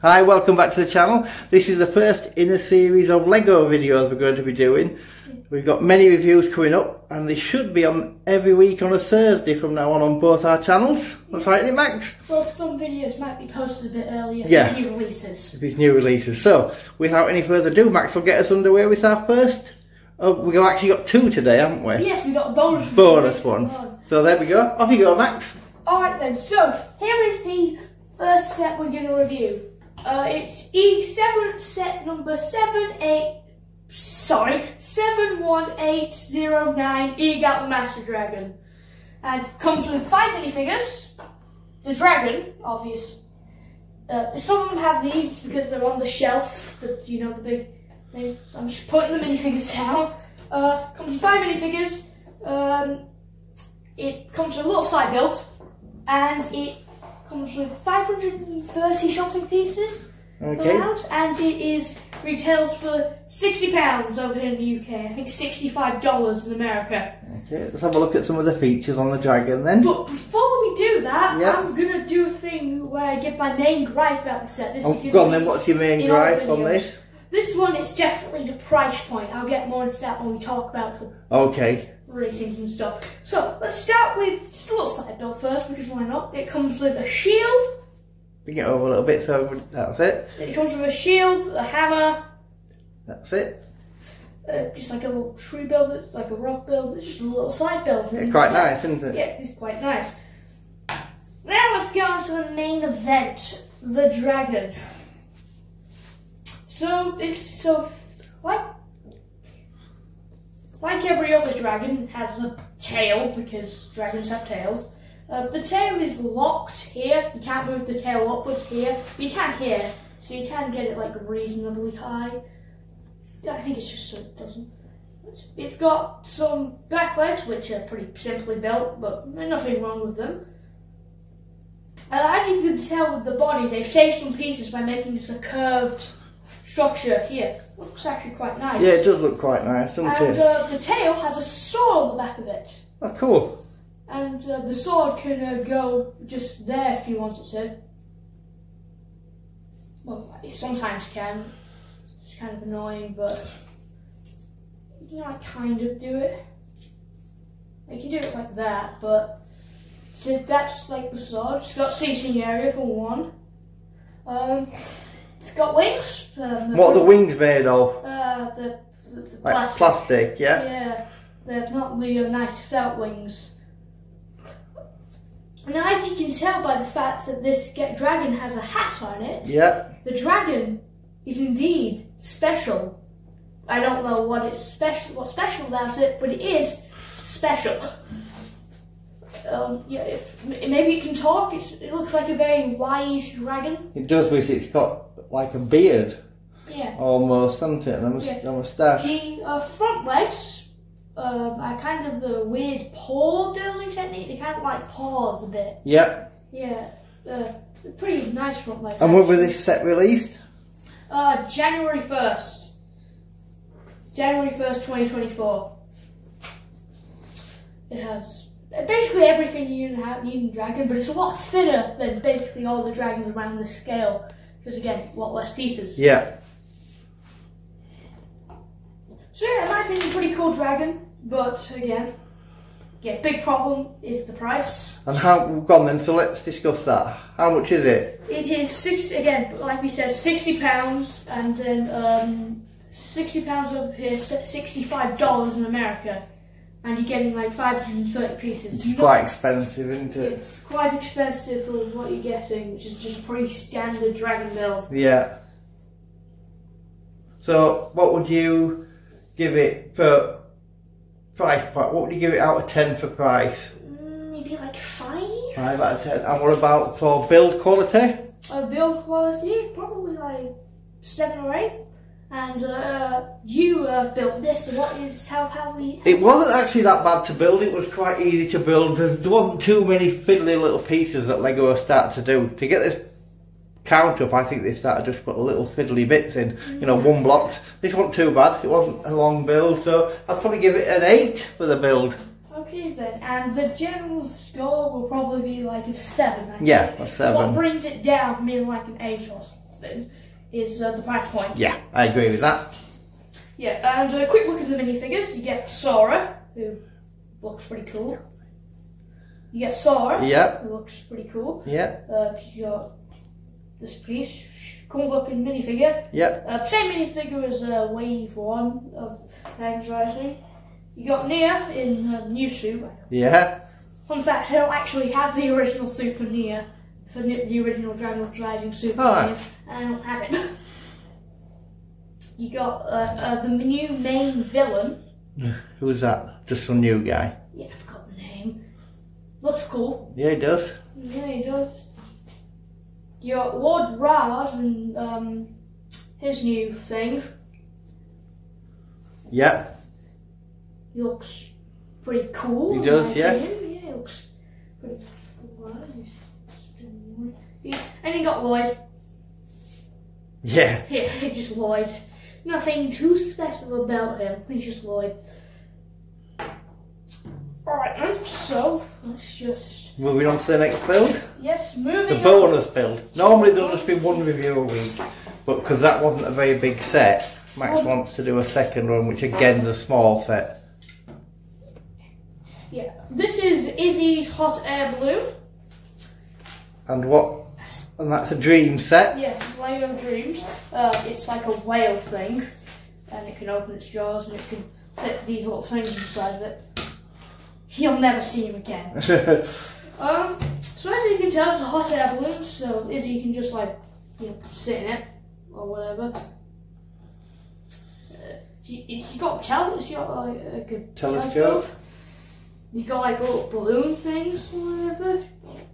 Hi, welcome back to the channel. This is the first in a series of Lego videos we're going to be doing. We've got many reviews coming up and they should be on every week on a Thursday from now on on both our channels. That's right, Max? Well, some videos might be posted a bit earlier for Yeah. new releases. With new releases. So, without any further ado, Max will get us underway with our first. Oh, we've actually got two today, haven't we? Yes, we got a bonus Bonus one. So there we go. Off you go, Max. Alright then, so here is the first set we're going to review. Uh, it's E7 set number 78, sorry, 71809 Egalt the Master Dragon. And comes with five minifigures. The dragon, obvious. Uh, some of them have these because they're on the shelf, the, you know, the big thing. So I'm just putting the minifigures down. Uh, comes with five minifigures. Um, it comes with a little side build, and it comes with 530 something pieces Okay. around, and it is retails for 60 pounds over here in the UK. I think 65 dollars in America. Okay, let's have a look at some of the features on the dragon then. But before we do that, Yeah. I'm gonna do a thing where I give my main gripe about the set. This Oh, is go on then, what's your main gripe on this? This one is definitely the price point. I'll get more into that when we talk about the Okay. ratings and stuff. So let's start with just a little side build first because why not? It comes with a shield. Bring it over a little bit so that's it. It comes with a shield, a hammer, That's it. uh, just like a little tree build, it's like a rock build. It's just a little side build. Yeah, quite nice, isn't it? Yeah, it's quite nice. Now let's go on to the main event, the dragon. So it's so like like every other dragon has a tail because dragons have tails. Uh, the tail is locked here. You can't move the tail upwards here. But you can here, so you can get it like reasonably high. I think it's just so it doesn't. It's- got some back legs, which are pretty simply built, but nothing wrong with them. And as you can tell with the body, they've saved some pieces by making this a curved structure here. Looks actually quite nice. Yeah, it does look quite nice, doesn't And it? uh, the tail has a saw on the back of it. Oh, cool. And uh, the sword can uh, go just there if you wanted to. Well, it sometimes can. It's kind of annoying, but you can like kind of do it. You can do it like that, but so that's like the sword. It's got seating area for one. Um, it's got wings. Um, What are the wings made of? Uh, the, the, the Like plastic. plastic, yeah? Yeah, they're not the uh, nice felt wings. Now, as you can tell by the fact that this dragon has a hat on it, Yeah. the dragon is indeed special. I don't know what it's special, what's special about it, but it is special. Um, yeah, m- maybe it can talk. It's, it looks like a very wise dragon. It does with it's got like a beard Yeah. almost, doesn't it? And a, Yeah. a moustache. The uh, front legs um, are kind of a weird paw building technique. They kind of like paws a bit. Yep. Yeah, uh, pretty nice front legs. And when was this set released? Uh, January 1st. January 1st, 2024. It has uh, basically everything you need in- need in Dragon, but it's a lot thinner than basically all the dragons around the scale. Because again, a lot less pieces. Yeah. So yeah, in my opinion, pretty cool dragon, but again, yeah, big problem is the price. And how, go on then, so let's discuss that. How much is it? It is six again, like we said, sixty pounds, and then um, sixty pounds over here, s- sixty-five dollars in America, and you're getting like five hundred and thirty pieces. It's Not- quite expensive, isn't it? It's quite expensive for what you're getting, which is just a pretty standard dragon build. Yeah. So, what would you give it for price point? What would you give it out of 10 for price? Mm, maybe like five. 5 out of 10. And what about for build quality? Uh, build quality, probably like seven or eight. And uh, you uh, built this. So what is how how we? It wasn't actually that bad to build, it was quite easy to build. There wasn't too many fiddly little pieces that Lego started to do. To get this count up, I think they started just put a little fiddly bits in, you know, one blocks. This wasn't too bad, it wasn't a long build, so I'd probably give it an 8 for the build. Okay then, and the general score will probably be like a seven. I Yeah, think. a seven. What brings it down from being like an eight or thing is uh, the price point. Yeah, I agree with that. Yeah, and a quick look at the minifigures. You get Sora, who looks pretty cool. You get Sora, Yeah, who looks pretty cool. yeah, Uh, you got this piece, cool looking minifigure. yeah. Uh, same minifigure as uh, Wave 1 of Dragons Rising. You got Nya in uh, new suit. Yeah, Fun fact, I don't actually have the original suit for Nya, for the original Dragon Rising suit for Alright. Nya. I don't have it. you got uh, uh, the new main villain. who's that? Just some new guy. Yeah, I forgot the name. Looks cool. Yeah, he does. Yeah, he does. You got Lord Ras and um, his new thing. Yeah, He looks pretty cool. He does, yeah. Yeah, he looks pretty cool. And he got Lloyd. yeah. Yeah, he just Lloyd. Nothing too special about him. He's just Lloyd. Alright then, so let's just Moving on to the next build. yes, The moving on. bonus build. Normally there'll just be one review a week, but because that wasn't a very big set, Max Well- wants to do a second one, which again's a small set. Yeah. This is Izzie's hot air balloon. And what? And that's a dream set. Yes, Lego DreamZzz. Uh, it's like a whale thing, and it can open its jaws and it can fit these little things inside of it. You'll never see him again. Um, so as you can tell, it's a hot air balloon, so Izzie can just like, you know, sit in it or whatever. Uh, she, it's got tel- it's got like a good Telescope. You've got like little balloon things or whatever.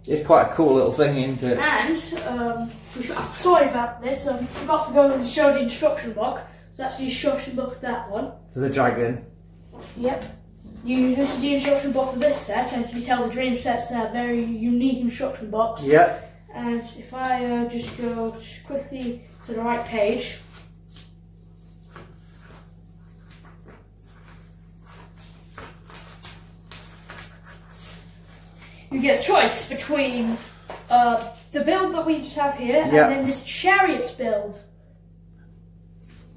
it's quite a cool little thing, isn't it? And um, I'm sorry about this. I forgot to go and show the instruction book. So that's the instruction book. That one. The dragon. Yep. You use this is the instruction box for this set, and can tell, the dream sets are a very unique instruction box. Yeah. And if I uh, just go quickly to the right page. You get a choice between uh, the build that we just have here Yeah. and then this chariot build.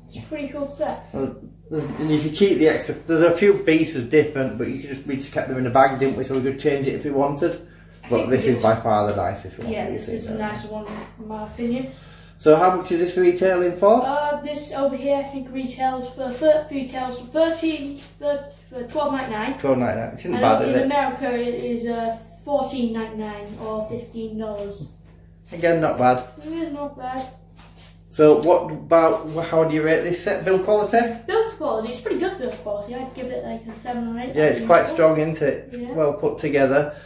It's a pretty cool set. Well, there's- And if you keep the extra, there's a few pieces different, but you could just we just kept them in a bag, didn't we? So we could change it if we wanted. But this is by far the nicest one. Yeah, what do you this is a nicer one in my opinion. So how much is this retailing for? Uh, this over here I think retails for retails for thirteen for twelve ninety nine. Twelve ninety nine. Which isn't And bad, in is it? America it is uh, fourteen ninety nine or fifteen dollars. Again, not bad. Yeah, not bad. So what about how do you rate this set build quality? Build quality, it's pretty good build quality. I'd give it like a seven or eight. Yeah, it's quite strong, isn't it? Yeah. Well put together.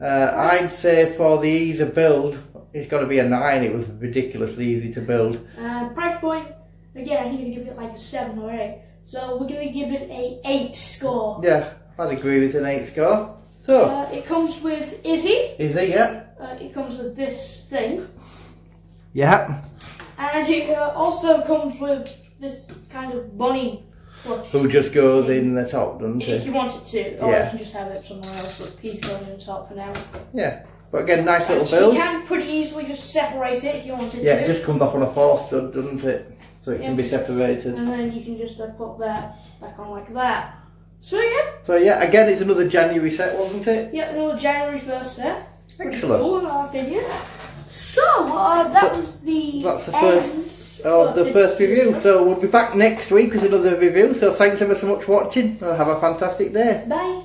Uh, I'd say for the ease of build, it's got to be a nine. It was ridiculously easy to build. Uh, price point, again, I think I'd give it like a seven or eight. So we're gonna give it a eight score. Yeah, I'd agree with an eight score. So, Uh, it comes with Izzie. is it? Yeah. Uh, it comes with this thing. Yeah. And it uh, also comes with this kind of bunny plush. Who just goes in the top, doesn't If it? you want it to, or Yeah. you can just have it somewhere else, but he's going in the top for now. Yeah. But again, nice little build. You can pretty easily just separate it if you wanted Yeah, to. it just comes off on a four stud, doesn't it? So it can be separated. And then you can just uh, put that back on like that. So yeah, So yeah, again, it's another January set, wasn't it? yeah, another January first set. Excellent. Cool in our opinion. So uh, that So, was the that's the end first of the first review. video. So we'll be back next week with another review. So thanks ever so much for watching have a fantastic day. Bye.